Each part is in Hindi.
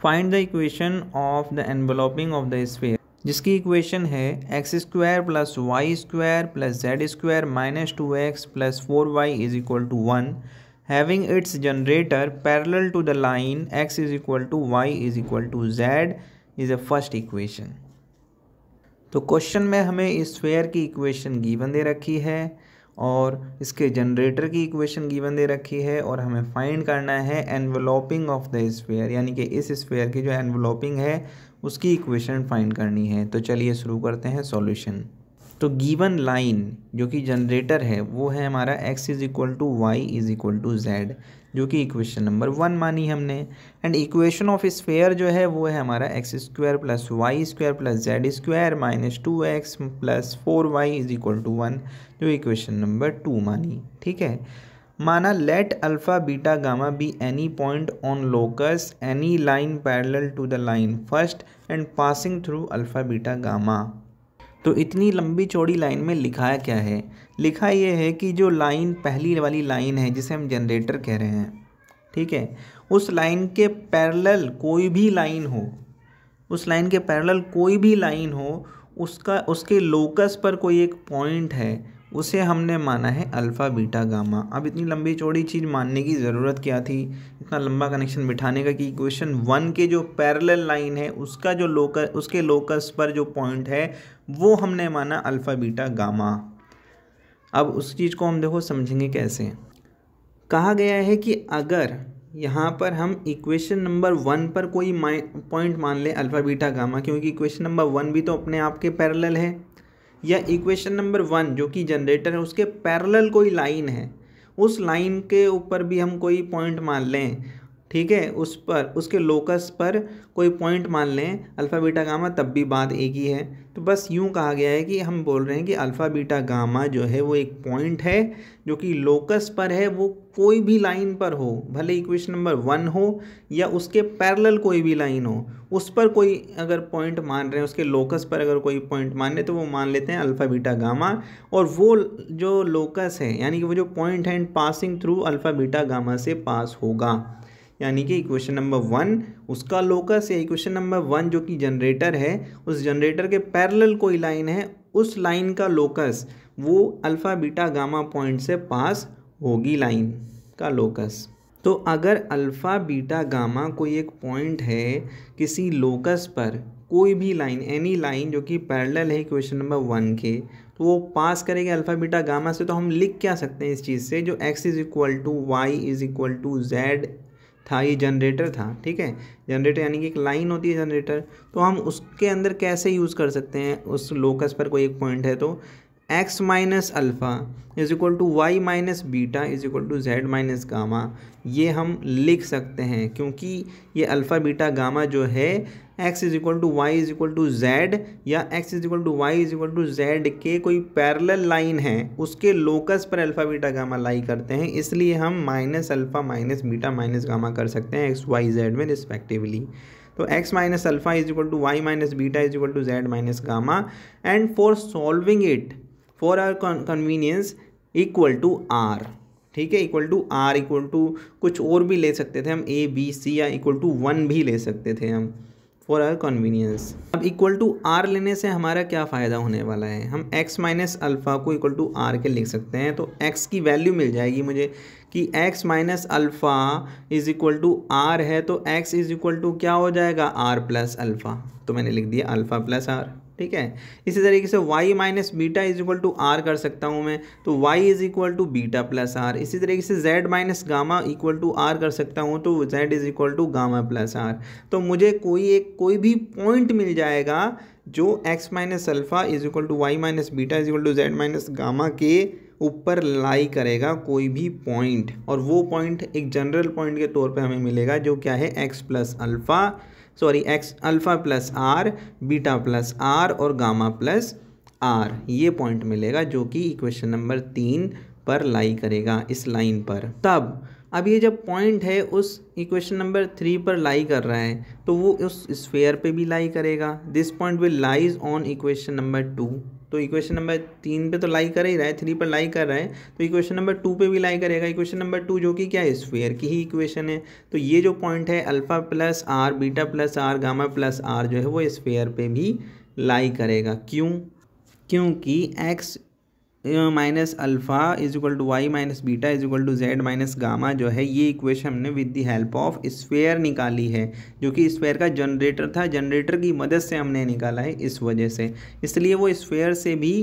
Find the equation of the enveloping of the sphere, जिसकी इक्वेशन है X square plus Y square plus Z square minus two X plus four Y is equal to one. Having its generator parallel to the line X is equal to Y is equal to Z is a first equation तो क्वेश्चन में हमें इस फेयर की इक्वेशन गिवन दे रखी है। और इसके जनरेटर की इक्वेशन गिवन दे रखी है और हमें फाइंड करना है एनवलोपिंग ऑफ़ द स्फेयर यानी कि इस स्फेयर की जो एनवलोपिंग है, उसकी इक्वेशन फाइंड करनी है। तो चलिए शुरू करते हैं सॉल्यूशन तो गिवन लाइन जो कि जनरेटर है, वो है हमारा X is equal to Y is equal to Z जो कि इक्वेशन नंबर वन मानी हमने। एंड इक्वेशन ऑफ़ स्फेयर जो है, वो है हमारा X square plus Y square plus Z square minus two X plus four Y is equal to one जो इक्वेशन नंबर टू मानी। ठीक है? माना let alpha beta gamma be any point on locus any line parallel to the line first and passing through alpha beta gamma तो इतनी लंबी चौड़ी लाइन में लिखाया क्या है? लिखा ये है कि जो लाइन, पहली वाली लाइन है जिसे हम जनरेटर कह रहे हैं, ठीक है? उस लाइन के पैरेलल कोई भी लाइन हो, उस लाइन के पैरेलल कोई भी लाइन हो, उसका, उसके लोकस पर कोई एक पॉइंट है उसे हमने माना है अल्फ़ा, बीटा, गामा। अब इतनी लंबी चौड़ी चीज़ मानने की ज़रूरत क्या थी? इतना लंबा कनेक्शन बिठाने का कि इक्वेशन वन के जो पैरेलल लाइन है, उसका जो लोकस उसके लोकस पर जो पॉइंट है, वो हमने माना अल्फ़ा, बीटा, गामा। अब उस चीज़ को हम देखो, समझेंगे कैसे? कहा गया है कि अगर यहाँ पर हम इक्वेशन नंबर वन पर कोई पॉइंट मान लें अल्फ़ा, बीटा, गामा, क्योंकि इक्वेशन नंबर वन भी तो अपने आप के पैरेलल है। या इक्वेशन नंबर वन जो कि जनरेटर है, उसके पैरेलल कोई लाइन है, उस लाइन के ऊपर भी हम कोई पॉइंट मान लें ठीक है? उस पर, उसके लोकस पर कोई पॉइंट मान लें अल्फ़ा बीटा गामा तब भी बात एक ही है। तो बस यूँ कहा गया है कि हम बोल रहे हैं कि अल्फ़ा बीटा गामा जो है वो एक पॉइंट है, जो कि लोकस पर है, वो कोई भी लाइन पर हो, भले इक्वेशन नंबर वन हो या उसके पैरेलल कोई भी लाइन हो, उस पर कोई अगर पॉइंट मान रहे हैं, उसके लोकस पर अगर कोई पॉइंट मान रहे तो वो मान लेते हैं अल्फ़ा बीटा गामा और वो जो लोकस है, यानी कि वो जो पॉइंट है and passing through alpha beta gamma से पास होगा। यानी कि इक्वेशन नंबर वन उसका लोकस या इक्वेशन नंबर वन जो कि जनरेटर है, उस जनरेटर के पैरेलल कोई लाइन है, उस लाइन का लोकस वो अल्फ़ा बीटा गामा पॉइंट से पास होगी लाइन का लोकस तो अगर अल्फ़ा बीटा गामा कोई एक पॉइंट है किसी लोकस पर, कोई भी लाइन एनी लाइन जो कि पैरेलल है इक्वेशन नंबर वन के तो वो पास करेगा अल्फ़ा बीटा गामा से तो हम लिख क्या सकते हैं इस चीज़ से? जो X is equal to Y is equal to Z था, ये जनरेटर था, ठीक है? जनरेटर यानी कि एक लाइन होती है जनरेटर तो हम उसके अंदर कैसे यूज़ कर सकते हैं? उस लोकस पर कोई एक पॉइंट है तो X minus alpha is equal to Y minus beta is equal to Z minus gamma ये हम लिख सकते हैं क्योंकि ये अल्फ़ा बीटा गामा जो है X is equal to Y is equal to Z या X is equal to Y is equal to Z के कोई पैरेलल लाइन है, उसके लोकस पर अल्फ़ा बीटा गामा लाई करते हैं, इसलिए हम minus alpha minus beta minus gamma कर सकते हैं एक्स वाई जेड में रिस्पेक्टिवली तो x minus alpha is equal to y minus beta is equal to z minus gamma and for solving it for r convenience equal to r ठीक है? Equal to r equal to कुछ और भी ले सकते थे हम ए बी सी या इक्वल टू वन भी ले सकते थे हम फॉर आर कन्वीनियंस अब इक्वल टू आर लेने से हमारा क्या फ़ायदा होने वाला है? हम एक्स माइनस अल्फ़ा को इक्वल टू आर के लिख सकते हैं तो एक्स की वैल्यू मिल जाएगी मुझे कि x minus alpha is equal to r है तो x इज़ इक्वल टू क्या हो जाएगा? r प्लस अल्फ़ा तो मैंने लिख दिया अल्फ़ा प्लस आर ठीक है? इसी तरीके से y minus beta is equal to r कर सकता हूँ मैं तो y is equal to beta plus r इसी तरीके से z minus gamma equal to r कर सकता हूँ तो z is equal to gamma plus r तो मुझे कोई एक, कोई भी पॉइंट मिल जाएगा जो x minus alpha is equal to y minus beta is equal to z minus gamma के ऊपर लाई करेगा कोई भी पॉइंट और वो पॉइंट एक जनरल पॉइंट के तौर पे हमें मिलेगा, जो क्या है? X plus alpha sorry x alpha plus r beta plus r और गामा प्लस आर ये पॉइंट मिलेगा जो कि इक्वेशन नंबर तीन पर लाई करेगा इस लाइन पर। तब, अब ये जब पॉइंट है, उस इक्वेशन नंबर थ्री पर लाई कर रहा है तो वो उस स्फेयर पे भी लाई करेगा। This point will lies on equation number two तो इक्वेशन नंबर तीन पे तो लाई कर ही रहा है थ्री पर लाई कर रहा है तो इक्वेशन नंबर टू पे भी लाई करेगा। इक्वेशन नंबर टू जो कि क्या है? स्फेयर की ही इक्वेशन है। तो ये जो पॉइंट है alpha plus r beta plus r gamma plus r जो है, वो स्फेयर पे भी लाई करेगा। क्यों? क्योंकि x minus alpha is equal to y minus beta is equal to z minus gamma जो है, ये इक्वेशन हमने with the help of sphere निकाली है, जो कि स्फेयर का जनरेटर था जनरेटर की मदद से हमने निकाला है इस वजह से। इसलिए वो स्फेयर से भी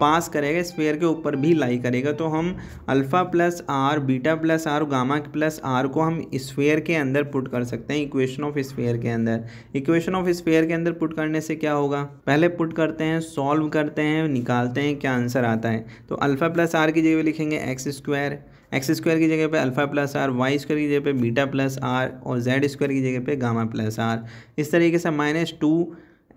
पास करेगा, स्फेयर के ऊपर भी लाई करेगा। तो हम alpha plus r, beta plus r gamma plus r को हम स्फेयर के अंदर पुट कर सकते हैं, इक्वेशन ऑफ़ स्फेयर के अंदर। इक्वेशन ऑफ़ स्फेयर के अंदर पुट करने से क्या होगा? पहले पुट करते हैं, सॉल्व करते हैं, निकालते हैं, क्या आंसर आता है? तो अल्फ़ा प्लस आर की जगह लिखेंगे एक्स स्क्वायर। एक्स स्क्वायर की जगह पे alpha plus r, y square की जगह पे बीटा प्लस आर और जेड स्क्वायर की जगह पे गामा प्लस आर। इस तरीके से माइनस टू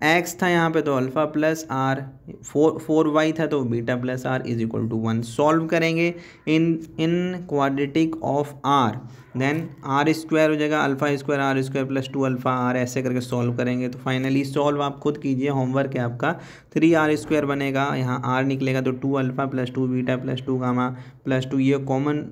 एक्स था यहाँ पे तो alpha plus r, four four y था तो beta plus r is equal to one. Solve करेंगे इन इन quadratic of r then r square हो जाएगा, alpha square r square plus two alpha r ऐसे करके सॉल्व करेंगे। तो फाइनली सॉल्व आप खुद कीजिए होमवर्क है आपका। थ्री आर स्क्वायर बनेगा, यहाँ आर निकलेगा तो two alpha plus two beta plus two gamma plus two ये कॉमन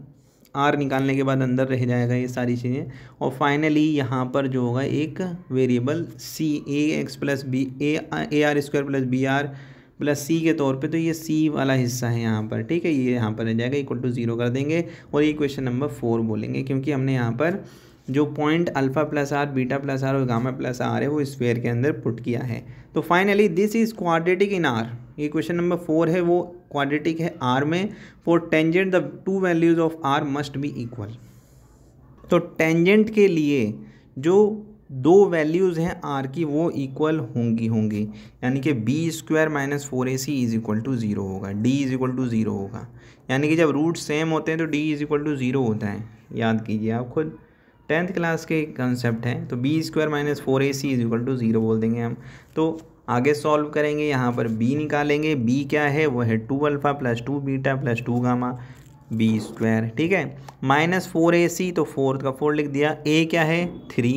आर निकालने के बाद अंदर रह जाएगा ये सारी चीज़ें। और फाइनली यहाँ पर जो होगा एक variable c a x plus b a a r square plus b r plus c के तौर पे तो ये सी वाला हिस्सा है यहाँ पर, ठीक है? ये यहाँ पर रह जाएगा इक्वल टू ज़ीरो कर देंगे। और ये क्वेश्चन नंबर फोर बोलेंगे, क्योंकि हमने यहाँ पर जो point alpha plus r beta plus r और गामा प्लस आर है, वो स्पेयर के अंदर पुट किया है। तो finally this is quadratic in r ये क्वेश्चन नंबर फोर है, वो क्वाड्रेटिक है आर में। For tangent the two values of r must be equal तो टेंजेंट के लिए जो दो वैल्यूज़ हैं आर की, वो इक्वल होंगी होंगी। यानी कि b square minus four a c is equal to zero होगा। D is equal to zero होगा। यानी कि जब रूट सेम होते हैं तो d is equal to zero होता है। याद कीजिए आप खुद। टेंथ क्लास के कंसेप्ट हैं तो b square minus four a c is equal to zero बोल देंगे हम। तो आगे सॉल्व करेंगे, यहाँ पर बी निकालेंगे। बी क्या है? वो है two alpha plus two beta plus two gamma b square ठीक है? माइनस फोर ए सी तो फोर्थ का फोर लिख दिया। ए क्या है? थ्री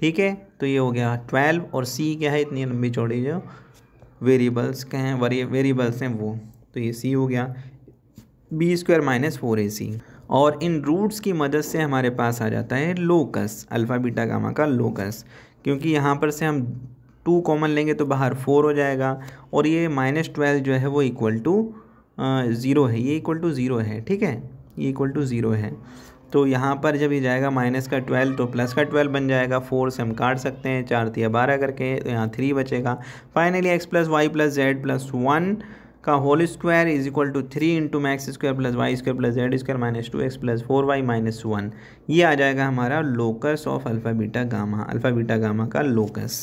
ठीक है? तो ये हो गया ट्वेल्व और सी क्या है? इतनी लंबी चौड़ी जो वेरिएबल्स के हैं वेरिएबल्स हैं वो। तो ये सी हो गया। B square minus four a c और इन रूट्स की मदद से हमारे पास आ जाता है लोकस अल्फ़ा बीटा गामा का लोकस क्योंकि यहाँ पर से हम टू कॉमन लेंगे तो बाहर फोर हो जाएगा और ये माइनस ट्वेल्व जो है वो इक्वल टू ज़ीरो है। ये इक्वल टू ज़ीरो है, ठीक है? ये इक्वल टू ज़ीरो है। तो यहाँ पर जब ये जाएगा माइनस का ट्वेल्व तो प्लस का ट्वेल्व बन जाएगा। फोर से हम काट सकते हैं, चार तिया बारह करके तो यहाँ थ्री बचेगा। Finally x plus y plus z plus one का whole square is equal to three into max square plus y square plus z square minus two x plus four y minus one ये आ जाएगा हमारा locus of alpha beta gamma alpha beta gamma का लोकस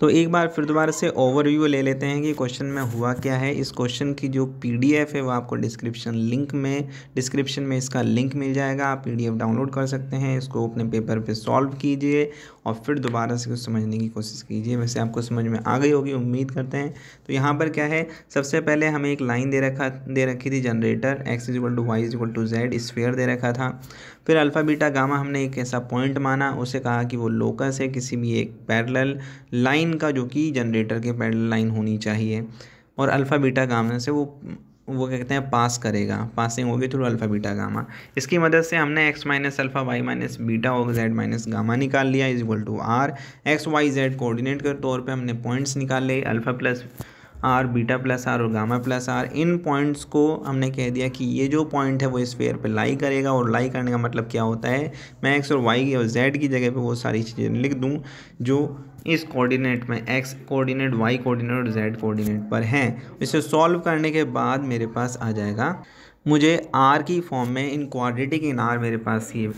तो एक बार फिर दोबारा से ओवरव्यू ले लेते हैं कि क्वेश्चन में हुआ क्या है। इस क्वेश्चन की जो पीडीएफ है, वो आपको डिस्क्रिप्शन लिंक में डिस्क्रिप्शन में इसका लिंक मिल जाएगा। आप पीडीएफ डाउनलोड कर सकते हैं, इसको अपने पेपर पे सॉल्व कीजिए और फिर दोबारा से कुछ समझने की कोशिश कीजिए। वैसे आपको समझ में आ गई होगी, उम्मीद करते हैं। तो यहाँ पर क्या है, सबसे पहले हमें एक लाइन दे रखा, दे रखी थी generator x is equal to y is equal to z sphere दे रखा था। फिर अल्फ़ा, बीटा, गामा हमने एक ऐसा पॉइंट माना, उसे कहा कि वो लोकस है, किसी भी एक पैरेलल लाइन का जो कि जनरेटर के पैरेलल लाइन होनी चाहिए। और अल्फ़ा, बीटा, गामा से वो वो क्या कहते हैं पास करेगा। पासिंग होगी थ्रू अल्फ़ा, बीटा, गामा। इसकी मदद से हमने x minus alpha y minus beta और जेड माइनस गामा निकाल लिया is equal to r x y z coordinate के तौर पे हमने पॉइंट्स निकाल लिए, alpha plus r beta plus r और गामा प्लस आर इन पॉइंट्स को हमने कह दिया कि ये जो पॉइंट है वो इस फेयर पे लाई करेगा और लाई करने का मतलब क्या होता है? मैं एक्स और वाई और जेड की जगह पे वो सारी चीज़ें लिख दूँ, जो इस कोऑर्डिनेट में एक्स कोऑर्डिनेट वाई कोऑर्डिनेट और जेड कोऑर्डिनेट पर हैं। इसे सॉल्व करने के बाद मेरे पास आ जाएगा। मुझे आर की फॉर्म में इन क्वाड्रेटिक इन आर मेरे पास ये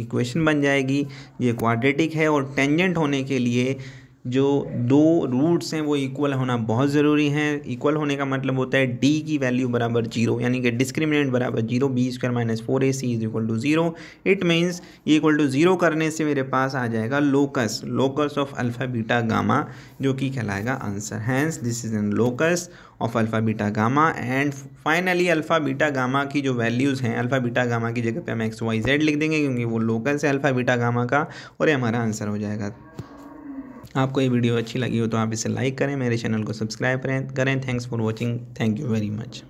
इक्वेशन बन जाएगी। ये क्वाड्रेटिक है और टेंजेंट होने के लिए जो दो रूट्स हैं, वो इक्वल होना बहुत ज़रूरी है। इक्वल होने का मतलब होता है डी की वैल्यू बराबर ज़ीरो यानी कि डिस्क्रिमिनेंट बराबर zero b square minus four a c is equal to zero it means ये इक्वल टू ज़ीरो करने से मेरे पास आ जाएगा locus locus of alpha beta gamma जो कि कहलाएगा answer hence this is an locus of alpha beta gamma and finally alpha beta gamma की जो वैल्यूज़ हैं अल्फ़ा बीटा गामा की जगह पे हम एक्स वाई जेड लिख देंगे, क्योंकि वो लोकस है अल्फ़ा बीटा गामा का, और ये हमारा आंसर हो जाएगा. आपको ये वीडियो अच्छी लगी हो तो आप इसे लाइक करें, मेरे चैनल को सब्सक्राइब करें thanks for watching thank you very much